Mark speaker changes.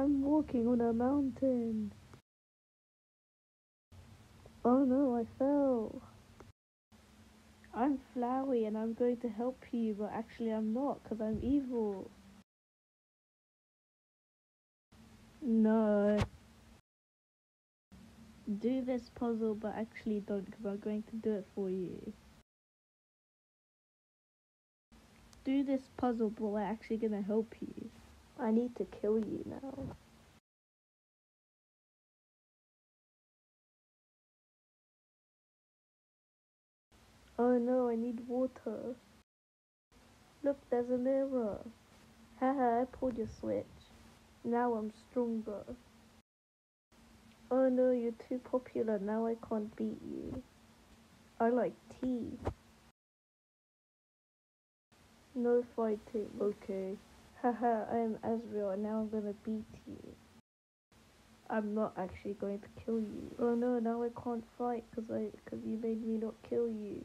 Speaker 1: I'm walking on a mountain. Oh no, I fell. I'm Flowey and I'm going to help you, but actually I'm not because I'm evil. No. Do this puzzle, but actually don't because I'm going to do it for you. Do this puzzle, but we're actually going to help you. I need to kill you now. Oh no, I need water. Look, there's a mirror. Haha, I pulled your switch. Now I'm stronger. Oh no, you're too popular. Now I can't beat you. I like tea. No fighting. Okay. Haha, I am Asriel and now I'm gonna beat you. I'm not actually going to kill you. Oh no, now I can't fight because I because you made me not kill you.